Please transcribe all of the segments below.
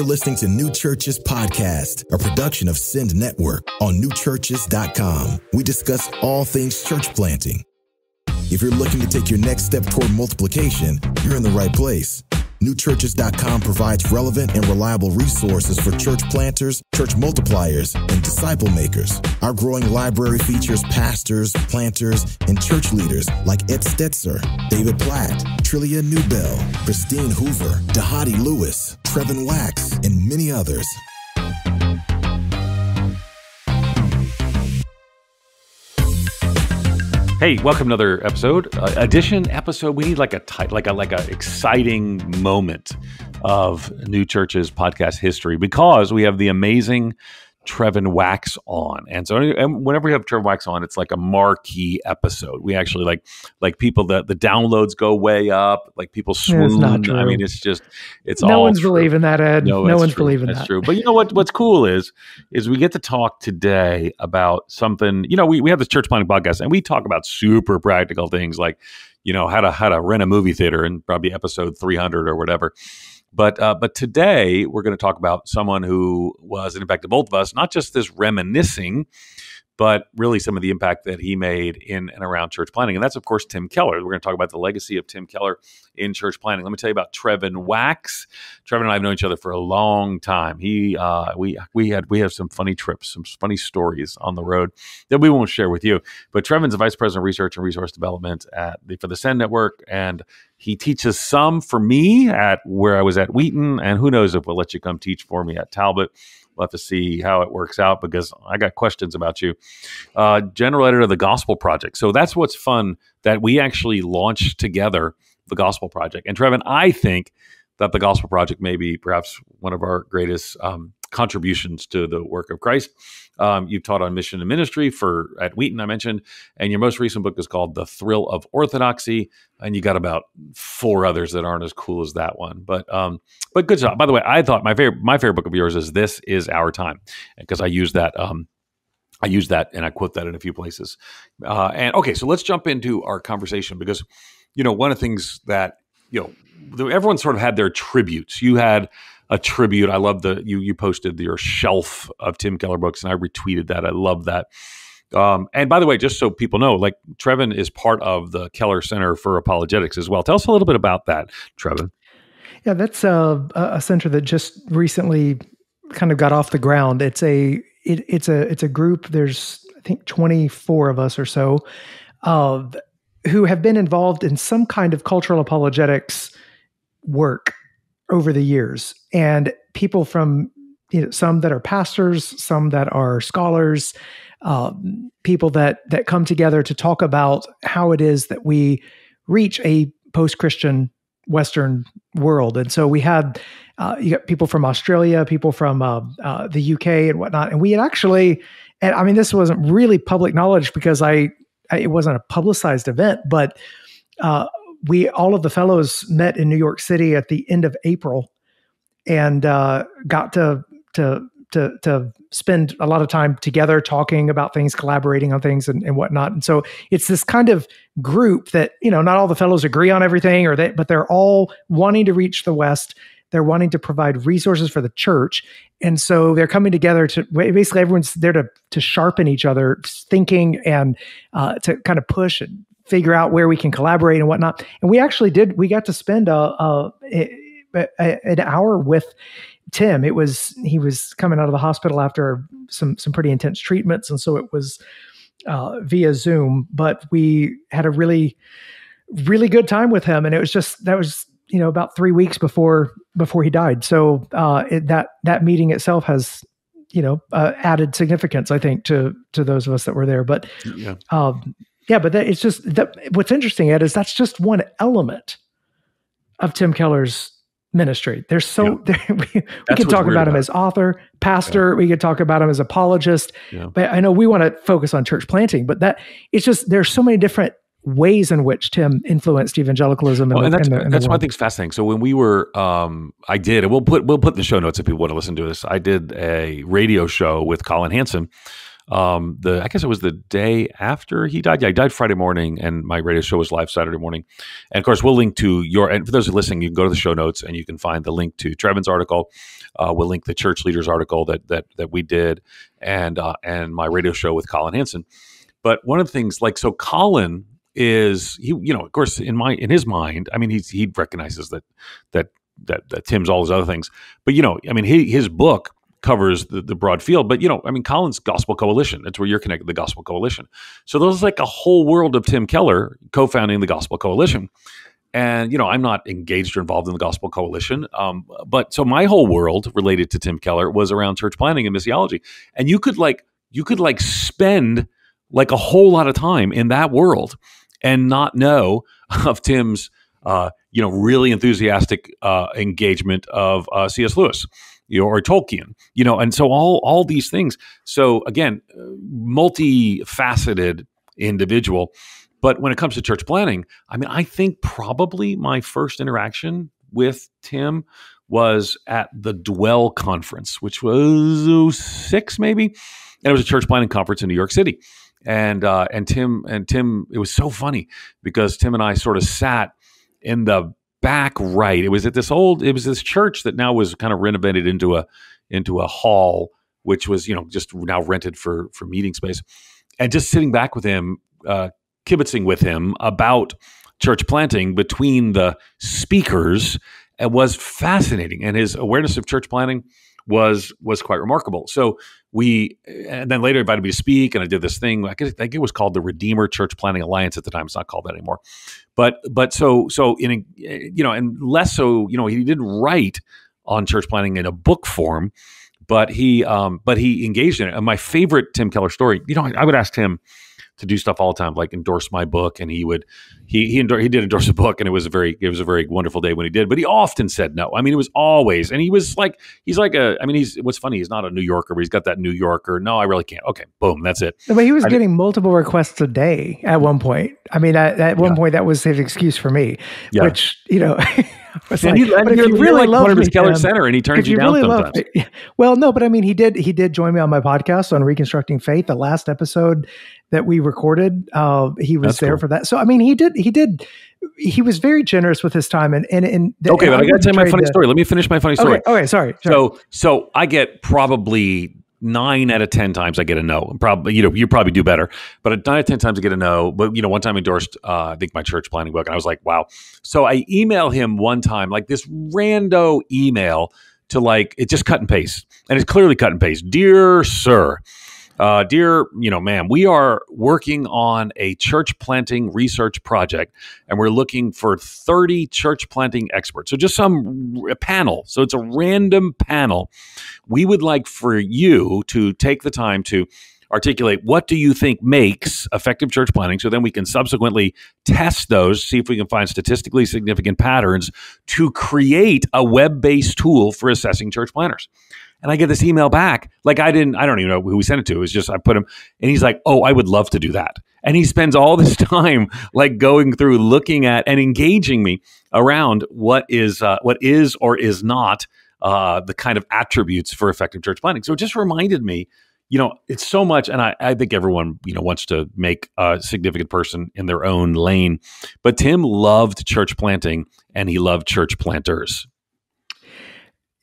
You're listening to New Churches Podcast, a production of Send Network on newchurches.com. We discuss all things church planting. If you're looking to take your next step toward multiplication, you're in the right place. NewChurches.com provides relevant and reliable resources for church planters, church multipliers, and disciple makers. Our growing library features pastors, planters, and church leaders like Ed Stetzer, David Platt, Trillia Newbell, Christine Hoover, Dhati Lewis, Trevin Wax, and many others. Hey, welcome to another episode, uh, edition episode. We need like a type, like a like a exciting moment of New Church's podcast history because we have the amazing Trevin Wax on. And so and whenever we have Trevin Wax on, it's like a marquee episode. We actually like like people that the downloads go way up, like people swoon. I mean, it's just it's all no one's true. believing that, Ed. No, that's one's true. believing That's that. true. But you know what? What's cool is is we get to talk today about something. You know, we, we have this church planting podcast, and we talk about super practical things like, you know, how to how to rent a movie theater, and probably episode three hundred or whatever. But uh, but today we're going to talk about someone who was an impact to both of us, not just this reminiscing, but really some of the impact that he made in and around church planting. And that's, of course, Tim Keller. We're going to talk about the legacy of Tim Keller in church planting. Let me tell you about Trevin Wax. Trevin and I have known each other for a long time. He, uh, we, we had, we have some funny trips, some funny stories on the road that we won't share with you. But Trevin's vice president of research and resource development at the, for the Send Network, and he teaches some for me at where I was at Wheaton, and who knows if we'll let you come teach for me at Talbot. We'll have to see how it works out because I got questions about you. Uh, general editor of the Gospel Project. So that's what's fun that we actually launched together the Gospel Project. And Trevin, I think that the Gospel Project may be perhaps one of our greatest um, contributions to the work of Christ. Um, you've taught on mission and ministry for at Wheaton, I mentioned, and your most recent book is called The Thrill of Orthodoxy, and you got about four others that aren't as cool as that one. But um, but good job. By the way, I thought my favorite my favorite book of yours is This Is Our Time because I use that. Um, I use that and I quote that in a few places. Uh, and okay, so let's jump into our conversation because you know one of the things that you know everyone sort of had their tributes. You had a tribute. I love the you you posted your shelf of Tim Keller books, and I retweeted that. I love that. Um, and by the way, just so people know, like Trevin is part of the Keller Center for Apologetics as well. Tell us a little bit about that, Trevin. Yeah, that's a, a center that just recently kind of got off the ground. It's a it, it's a it's a group. There's I think 24 of us or so who have been involved in some kind of cultural apologetics work over the years, and people from you know some that are pastors, some that are scholars, um, people that that come together to talk about how it is that we reach a post-Christian Western world. And so we had uh, you got people from Australia, people from uh, uh, the UK and whatnot. And we had actually, and I mean, this wasn't really public knowledge because I, I it wasn't a publicized event, but uh, we all of the fellows met in New York City at the end of April and uh, got to to to to spend a lot of time together talking about things, collaborating on things and, and whatnot. And so it's this kind of group that, you know, not all the fellows agree on everything or they but they're all wanting to reach the West. They're wanting to provide resources for the church. And so they're coming together to basically everyone's there to to sharpen each other's thinking and uh, to kind of push and figure out where we can collaborate and whatnot. And we actually did, we got to spend a, a, a an hour with Tim. It was he was coming out of the hospital after some some pretty intense treatments, and so it was uh, via Zoom. But we had a really really good time with him, and it was just that was you know about three weeks before before he died. So uh, it, that that meeting itself has you know uh, added significance, I think, to to those of us that were there. But Yeah. um, yeah, but that, it's just that what's interesting, Ed, is that's just one element of Tim Keller's ministry. There's so there, we, we could talk weird about him about as author, pastor. We could talk about him as apologist. Yeah. But I know we want to focus on church planting, but that it's just there's so many different ways in which Tim influenced evangelicalism. Well, the- and that's in the- in the that's one thing's fascinating. So when we were, um, I did, and we'll put we'll put the show notes if people want to listen to this. I did a radio show with Collin Hansen um, the I guess it was the day after he died. Yeah, he died Friday morning, and my radio show was live Saturday morning. And of course, we'll link to your. And for those who are listening, you can go to the show notes and you can find the link to Trevin's article. Uh, we'll link the church leaders article that that that we did, and uh, and my radio show with Collin Hansen. But one of the things, like, so Collin is he, you know, of course, in my in his mind, I mean, he's he recognizes that that that, that Tim's all those other things, but you know, I mean, he, his book covers the, the broad field. But you know, I mean, Collin's Gospel Coalition. That's where you're connected, the Gospel Coalition. So there's like a whole world of Tim Keller co-founding the Gospel Coalition. And you know, I'm not engaged or involved in the Gospel Coalition, um, but so my whole world related to Tim Keller was around church planting and missiology. And you could like you could like spend like a whole lot of time in that world and not know of Tim's uh, you know really enthusiastic uh, engagement of uh, C.S. Lewis you know, or Tolkien, you know, and so all all these things. So again, multifaceted individual. But when it comes to church planting, I mean, I think probably my first interaction with Tim was at the Dwell conference, which was 06 maybe, and it was a church planting conference in New York City. And uh, and Tim and Tim, it was so funny because Tim and I sort of sat in the back right. It was at this old. It was this church that now was kind of renovated into a into a hall, which was you know just now rented for for meeting space. And just sitting back with him, uh, kibitzing with him about church planting between the speakers, it was fascinating. And his awareness of church planting was was quite remarkable. So we and then later invited me to speak, and I did this thing. I, guess, I think it was called the Redeemer Church planting Alliance at the time. It's not called that anymore. But but so so in a, you know, and less so, you know, he didn't write on church planning in a book form, but he um, but he engaged in it. And my favorite Tim Keller story, you know, I, I would ask him to do stuff all the time, like endorse my book, and he would he he endor- he did endorse a book, and it was a very it was a very wonderful day when he did. But he often said no. I mean, it was always, and he was like he's like a. I mean, he's what's funny. He's not a New Yorker, but he's got that New Yorker. No, I really can't. Okay, boom, that's it. But he was I getting multiple requests a day at one point. I mean, at, at one Yeah. point that was his excuse for me, Yeah. which you know. was And like, he, and but if you really like one of his Keller Center, and he turns you, you down really sometimes. well, no, but I mean, he did. He did join me on my podcast on reconstructing faith. The last episode that we recorded, uh, he was That's there cool. for that. So, I mean, he did. He did. He was very generous with his time, and and, and the- Okay, and but I got to tell my funny the- story. Let me finish my funny story. Okay, okay, sorry. sorry. So, so I get probably nine out of ten times I get a no. Probably, you know, you probably do better, but nine out of ten times I get a no. But you know, one time I endorsed, uh, I think my church planting book, and I was like, wow. So I email him one time, like this rando email to like it just cut and paste, and it's clearly cut and paste. Dear sir. Uh, dear, you know, ma'am, we are working on a church planting research project, and we're looking for 30 church planting experts. So just some a panel. So it's a random panel. We would like for you to take the time to articulate what do you think makes effective church planting so then we can subsequently test those see if we can find statistically significant patterns to create a web-based tool for assessing church planters and I get this email back. Like I didn't, I don't even know who we sent it to. It was just I put him, and he's like, "Oh, I would love to do that." And he spends all this time like going through, looking at, and engaging me around what is uh, what is or is not uh, the kind of attributes for effective church planting. So it just reminded me, you know, it's so much, and I, I think everyone you know wants to make a significant person in their own lane. But Tim loved church planting, and he loved church planters.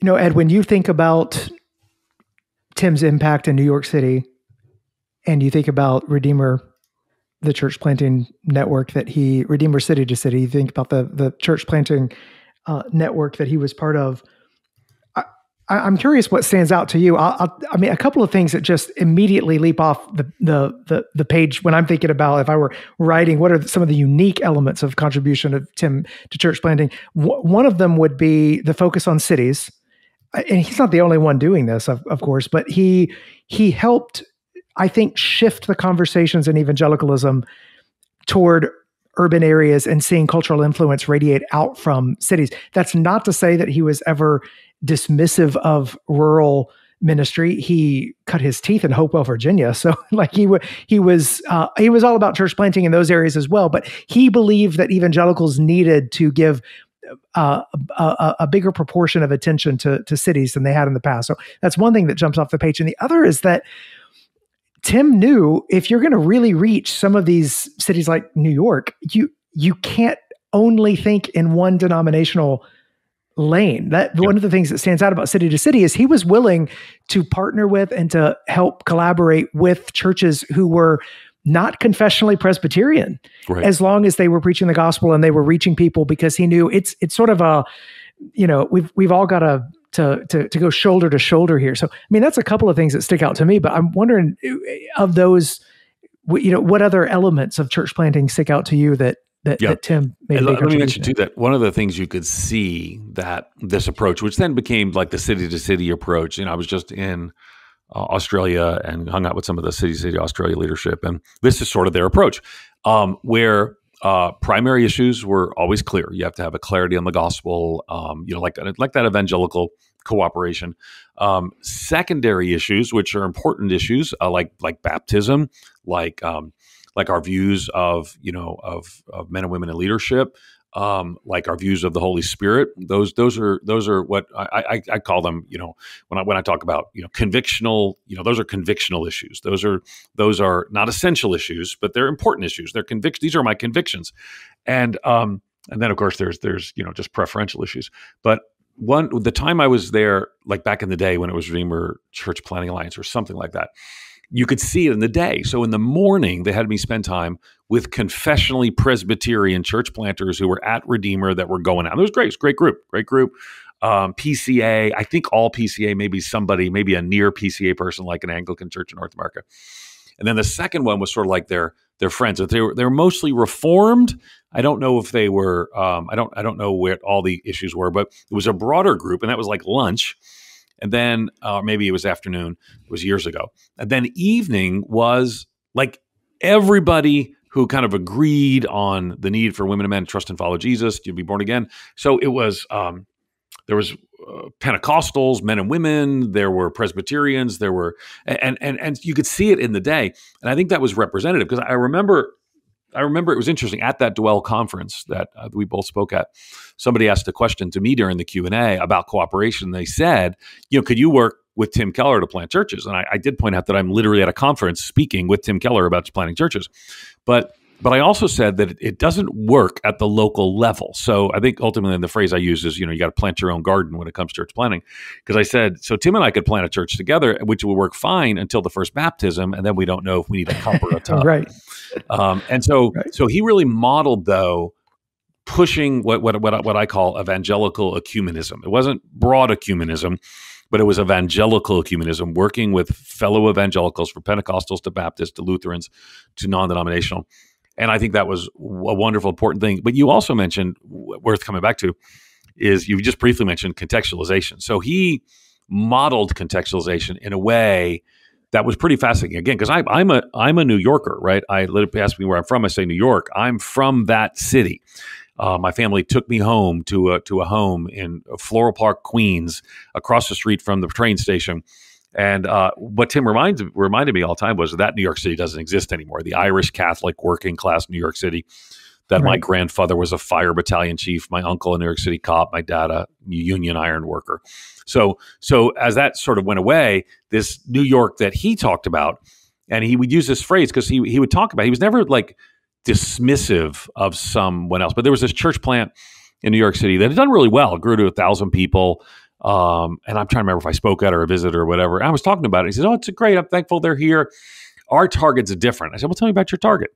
You know, Ed, when you think about Tim's impact in New York City and you think about Redeemer, the church planting network that he, Redeemer City to City, you think about the, the church planting uh, network that he was part of. I, I- I'm curious what stands out to you. I'll, I'll, I mean, a couple of things that just immediately leap off the, the the the page when I'm thinking about if I were writing, what are some of the unique elements of contribution of Tim to church planting? W- one of them would be the focus on cities and he's not the only one doing this, of, of course, but he he helped, I think, shift the conversations in evangelicalism toward urban areas and seeing cultural influence radiate out from cities. That's not to say that he was ever dismissive of rural ministry. He cut his teeth in Hopewell, Virginia, so like he wa he was uh, he was all about church planting in those areas as well. But he believed that evangelicals needed to give uh, a, a, a bigger proportion of attention to, to cities than they had in the past. So that's one thing that jumps off the page. And the other is that Tim knew if you're going to really reach some of these cities like New York, you you can't only think in one denominational lane. That yep. one of the things that stands out about City to City is he was willing to partner with and to help collaborate with churches who were not confessionally Presbyterian, right. as long as they were preaching the gospel and they were reaching people, because he knew it's it's sort of a, you know, we've we've all got to to to to go shoulder to shoulder here. So I mean, that's a couple of things that stick out to me. But I'm wondering eh, of those, you know, what other elements of church planting stick out to you that that, that Tim made. Let me mention too that one of the things you could see that this approach, which then became like the city to city approach. You know, I was just in uh, Australia and hung out with some of the city city Australia leadership, and this is sort of their approach, um, where uh, primary issues were always clear. You have to have a clarity on the gospel, um, you know, like that, like that evangelical cooperation. Um, secondary issues, which are important issues, uh, like like baptism, like um, like our views of you know of, of men and women in leadership, um, like our views of the Holy Spirit. Those those are those are what I, I, I, call them. You know, when I when I talk about you know convictional, you know, those are convictional issues. Those are those are not essential issues, but they're important issues. They're convict. These are my convictions, and um, and then of course there's there's you know just preferential issues. But one the time I was there, like back in the day when it was Redeemer Church Planting Alliance or something like that you could see it in the day. So in the morning, they had me spend time with confessionally Presbyterian church planters who were at Redeemer that were going out. It was great. It was great group, great group. Um, PCA, I think all PCA, maybe somebody, maybe a near PCA person like an Anglican church in North America. And then the second one was sort of like their their friends. They were they were mostly reformed. I don't know if they were. Um, I don't I don't know what all the issues were, but it was a broader group, and that was like lunch and then uh, maybe it was afternoon. It was years ago. And then evening was like everybody who kind of agreed on the need for women and men to trust and follow Jesus, to be born again. So it was um, there was uh, Pentecostals, men and women. There were Presbyterians. There were and and and you could see it in the day. And I think that was representative because I remember I remember it was interesting at that Dwell conference that uh, we both spoke at. Somebody asked a question to me during the Q and A about cooperation. They said, "You know, could you work with Tim Keller to plant churches?" And I, I did point out that I'm literally at a conference speaking with Tim Keller about planting churches, but but I also said that it doesn't work at the local level. So I think ultimately the phrase I use is, you know, you got to plant your own garden when it comes to church planting. Because I said, so Tim and I could plant a church together, which would work fine until the first baptism, and then we don't know if we need a cup or a tub. right. Um, and so, right. so he really modeled though pushing what what what what I call evangelical ecumenism. It wasn't broad ecumenism but it was evangelical ecumenism, working with fellow evangelicals from Pentecostals to Baptists to Lutherans to non denominational. And I think that was a wonderful, important thing. But you also mentioned, worth coming back to, is you just briefly mentioned contextualization. So he modeled contextualization in a way that was pretty fascinating. Again, because I'm a I'm a New Yorker, right? I let ask me where I'm from. I say New York. I'm from that city. Uh, my family took me home to a to a home in Floral Park, Queens, across the street from the train station. And uh, what Tim reminds, reminded me all the time was that New York City doesn't exist anymore. The Irish Catholic working class New York City. That right. my grandfather was a fire battalion chief, my uncle a New York City cop, my dad a union iron worker. So, so as that sort of went away, this New York that he talked about, and he would use this phrase because he he would talk about. He was never like dismissive of someone else, but there was this church plant in New York City that had done really well. It grew to a thousand people. Um, and I'm trying to remember if I spoke at or a visit or whatever. I was talking about it. He said, "Oh, it's great. I'm thankful they're here. Our target's are different." I said, "Well, tell me about your target."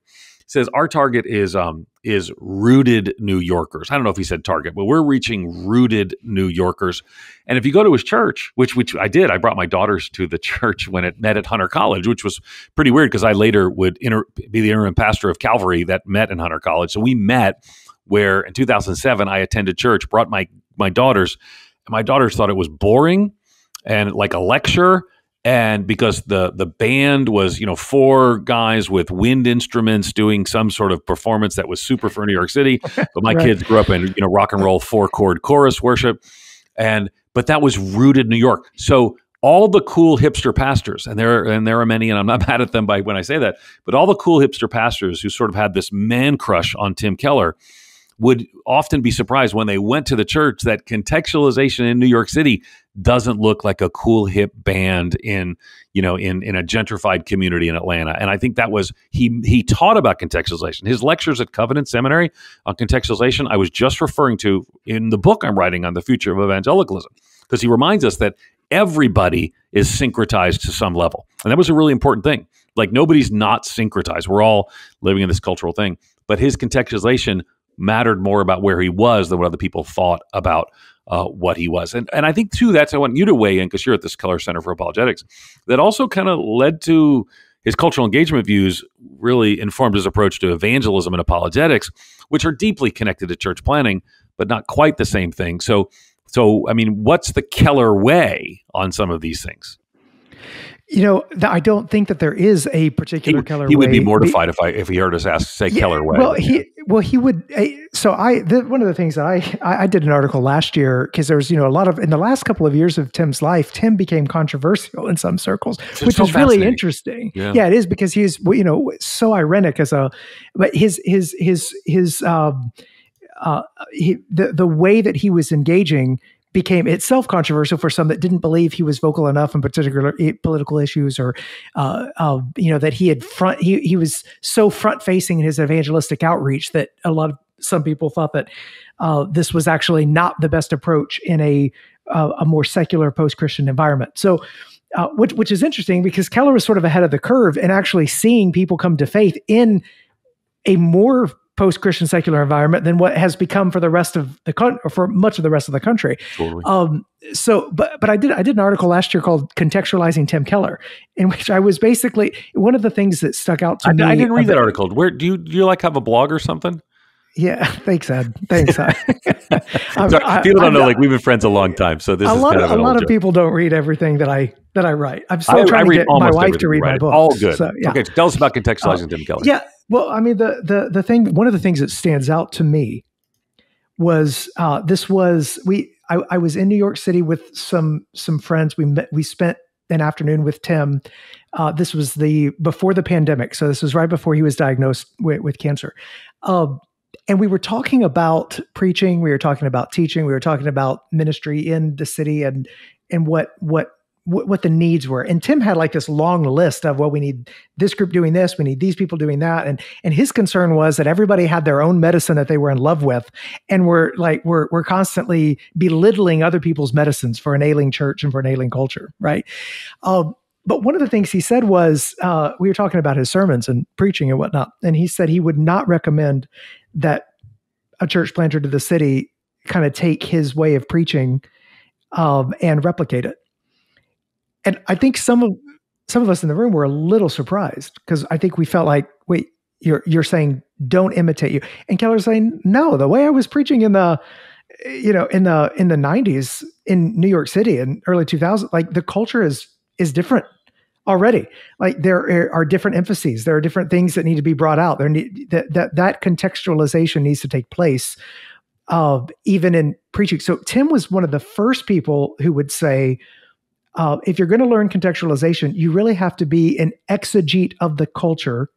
Says, "Our target is um, is rooted New Yorkers. I don't know if he said target, but we're reaching rooted New Yorkers. And if you go to his church, which which I did, I brought my daughters to the church when it met at Hunter College, which was pretty weird because I later would inter- be the interim pastor of Calvary that met in Hunter College. So we met where in 2007 I attended church, brought my my daughters my daughters thought it was boring and like a lecture and because the the band was you know four guys with wind instruments doing some sort of performance that was super for New York City but my right. kids grew up in you know rock and roll four chord chorus worship and but that was rooted New York so all the cool hipster pastors and there and there are many and I'm not mad at them by when I say that but all the cool hipster pastors who sort of had this man crush on Tim Keller would often be surprised when they went to the church that contextualization in New York City doesn't look like a cool hip band in you know in in a gentrified community in Atlanta. And I think that was he he taught about contextualization. His lectures at Covenant Seminary on contextualization, I was just referring to in the book I'm writing on the future of evangelicalism, because he reminds us that everybody is syncretized to some level, and that was a really important thing. Like nobody's not syncretized. We're all living in this cultural thing, but his contextualization mattered more about where he was than what other people thought about uh, what he was. And and I think too that's I want you to weigh in because you're at this Keller Center for Apologetics. That also kind of led to his cultural engagement views really informed his approach to evangelism and apologetics, which are deeply connected to church planting, but not quite the same thing. So so I mean, what's the Keller way on some of these things? You know, I don't think that there is a particular he, Keller. He would be mortified if I if he heard us ask say Yeah, Keller way. Well, he well he would. eh, So I the, one of the things that I I I did an article last year because there was you know a lot of in the last couple of years of Tim's life, Tim became controversial in some circles, It's which so is really interesting. Yeah. it is because he's you know so ironic as a but his his his his um uh he, the the way that he was engaging became itself controversial for some that didn't believe he was vocal enough in particular political issues or uh, uh, you know that he had front he, he was so front facing in his evangelistic outreach that a lot of some people thought that uh, this was actually not the best approach in a uh, a more secular post Christian environment. So. Uh, which, which is interesting because Keller was sort of ahead of the curve and actually seeing people come to faith in a more post-Christian secular environment than what has become for the rest of the country, or for much of the rest of the country. totally. Um, so, but but I did I did an article last year called "Contextualizing Tim Keller," in which I was basically one of the things that stuck out to I, me. I didn't read that article. Where do you do you like have a blog or something? Yeah, thanks, Ed. Thanks. I'm- Sorry, I- people don't I'm know. Like we've been friends a long time, so this a is lot kind of of a lot of joke. people don't read everything that I that I write. I'm still I, I trying to get my wife to read my books. All good. So, yeah. Okay, tell us about contextualizing Tim Keller. Yeah. Well, I mean, the the the thing, one of the things that stands out to me was uh, this was we. I, I was in New York City with some some friends. We met. We spent an afternoon with Tim. Uh, this was the before the pandemic, so this was right before he was diagnosed with, with cancer. Um, and we were talking about preaching. We were talking about teaching. We were talking about ministry in the city and and what what what, what the needs were. And Tim had like this long list of well, we need this group doing this, we need these people doing that, and and his concern was that everybody had their own medicine that they were in love with, and we're like we're we're constantly belittling other people's medicines for an ailing church and for an ailing culture, right? Um, but one of the things he said was uh, we were talking about his sermons and preaching and whatnot, and he said he would not recommend that a church planter to the city kind of take his way of preaching um, and replicate it. And I think some of some of us in the room were a little surprised because I think we felt like, wait, you're you're saying don't imitate you, and Keller's saying no. The way I was preaching in the you know in the in the 90s in New York City in early 2000 like the culture is is different already. Like there are- different emphases. There are different things that need to be brought out. There need that that, that contextualization needs to take place uh, even in preaching. So tim was one of the first people who would say uh, if you're going to learn contextualization you really have to be an exegete of the culture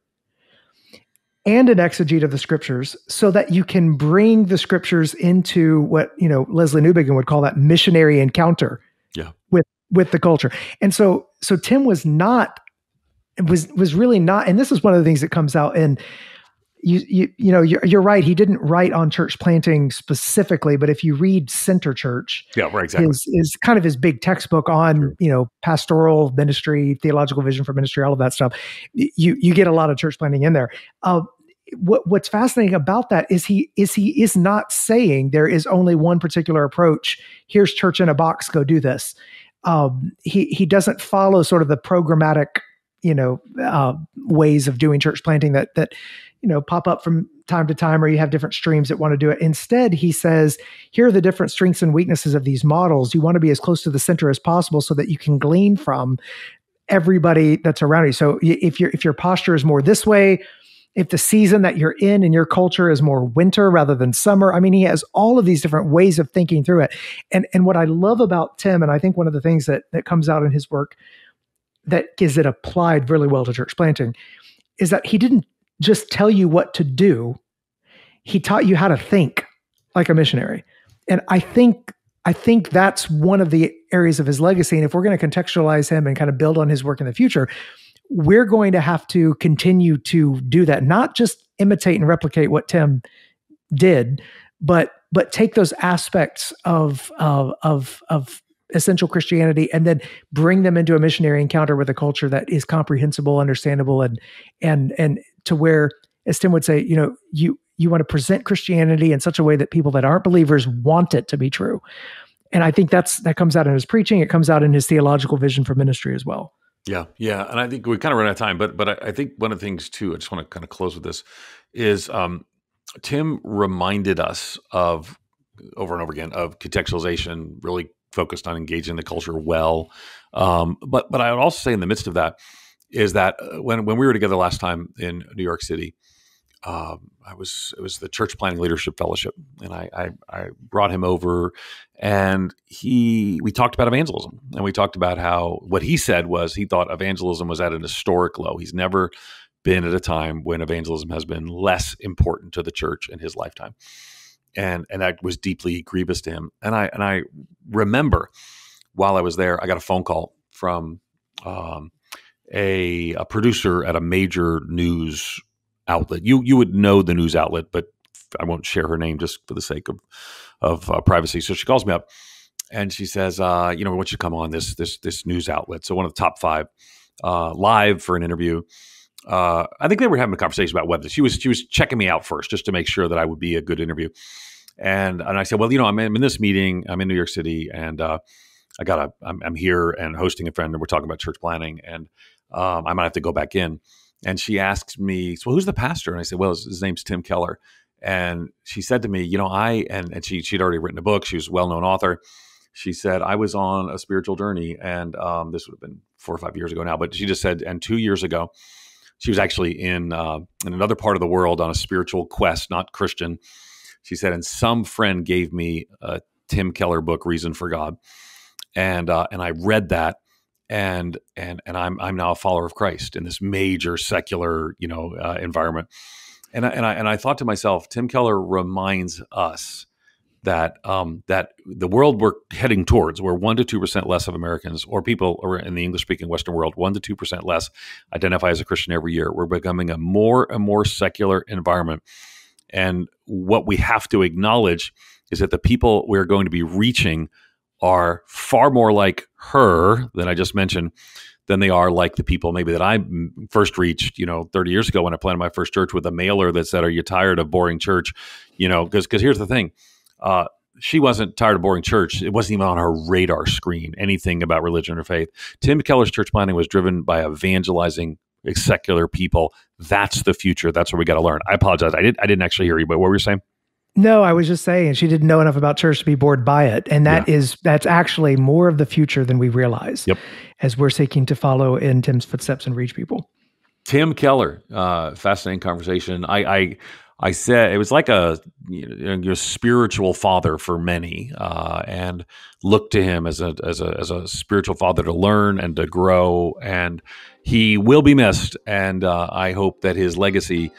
and an exegete of the scriptures so that you can bring the scriptures into what you know lesslie newbigin would call that missionary encounter Yeah. with with the culture and so so tim was not was was really not and this is one of the things that comes out and you you, you know you're, you're right he didn't write on church planting specifically but if you read center church Yeah, right. Exactly. is is kind of his big textbook on you know pastoral ministry, theological vision for ministry, all of that stuff. You you get a lot of church planting in there. Uh, what what's fascinating about that is he is he is not saying there is only one particular approach. Here's church in a box. Go do this. Um, he he doesn't follow sort of the programmatic you know uh, ways of doing church planting that that you know pop up from time to time or you have different streams that want to do it. Instead he says here are the different strengths and weaknesses of these models. You want to be as close to the center as possible so that you can glean from everybody that's around you. So if your if your posture is more this way if the season that you're in and your culture is more winter rather than summer i mean he has all of these different ways of thinking through it. And and what i love about tim and i think one of the things that that comes out in his work that is it applied really well to church planting is that he didn't just tell you what to do he taught you how to think like a missionary and i think I think that's one of the areas of his legacy. And if we're going to contextualize him and kind of build on his work in the future, we're going to have to continue to do that, not just imitate and replicate what Tim did, but but take those aspects of of of, of essential Christianity and then bring them into a missionary encounter with a culture that is comprehensible, understandable, and and and to where, as Tim would say, you know, you you want to present Christianity in such a way that people that aren't believers want it to be true. And I think that's that comes out in his preaching. It comes out in his theological vision for ministry as well. Yeah, yeah, and I think we kind of run out of time, but but I, I think one of the things too, I just want to kind of close with this, is um, Tim reminded us of over and over again of contextualization, really focused on engaging the culture well. Um, but but I would also say in the midst of that is that uh, when when we were together last time in New York City, um, I was it was the Church Planting Leadership Fellowship, and I, I, I brought him over, and he we talked about evangelism, and we talked about how what he said was he thought evangelism was at an historic low. He's never been at a time when evangelism has been less important to the church in his lifetime, and and that was deeply grievous to him. And I and I remember while I was there, I got a phone call from um, a, a producer at a major news outlet. You you would know the news outlet, but I won't share her name just for the sake of of uh, privacy. So she calls me up and she says, uh, "You know, we want you to come on this this this news outlet. So one of the top five uh, live for an interview." Uh, I think they were having a conversation about whether she was she was checking me out first just to make sure that I would be a good interview. And and I said, well, you know, I'm, I'm in this meeting. I'm in New York City, and uh, I got a I'm, I'm here and hosting a friend, and we're talking about church planting, and um, I might have to go back in and she asks me, "So who's the pastor?" And I said, "Well, his, his, name's Tim Keller." And she said to me, "You know, I and and she she'd already written a book. She was a well known author." She said, "I was on a spiritual journey, and um, this would have been four or five years ago now." But she just said, and two years ago, she was actually in uh, in another part of the world on a spiritual quest, not Christian. She said, and some friend gave me a Tim Keller book, Reason for God, and uh, and I read that and and and I'm I'm now a follower of Christ in this major secular you know uh, environment. And I, and I and I thought to myself, Tim Keller reminds us that um, that the world we're heading towards, where one to two percent less of Americans or people in the English speaking Western world, one to two percent less identify as a Christian every year. We're becoming a more and more secular environment, and what we have to acknowledge is that the people we're going to be reaching are far more like her than I just mentioned than they are like the people maybe that I first reached, you know, 30 years ago when I planted my first church with a mailer that said, "Are you tired of boring church?" You know, because because here's the thing, uh, she wasn't tired of boring church. It wasn't even on her radar screen anything about religion or faith. Tim Keller's church planting was driven by evangelizing secular people. That's the future. That's what we got to learn. I apologize. I did I didn't actually hear you, but what were you saying? No, I was just saying she didn't know enough about church to be bored by it. And that yeah. is that's actually more of the future than we realize. Yep. As we're seeking to follow in Tim's footsteps and reach people. Tim Keller, uh, fascinating conversation. I, I I said it was like a you know, spiritual father for many, uh, and look to him as a as a as a spiritual father to learn and to grow. And he will be missed. And uh, I hope that his legacy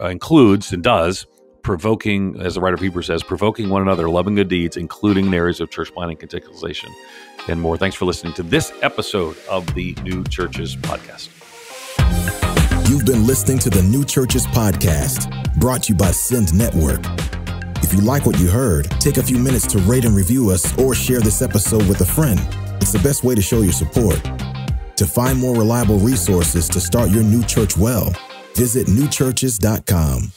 uh, includes and does provoking, as the writer of Hebrews says, provoking one another, loving good deeds, including in areas of church planting, contextualization, and more. Thanks for listening to this episode of the New Churches Podcast. You've been listening to the New Churches Podcast, brought to you by Send Network. If you like what you heard, take a few minutes to rate and review us or share this episode with a friend. It's the best way to show your support. To find more reliable resources to start your new church well, visit newchurches.com.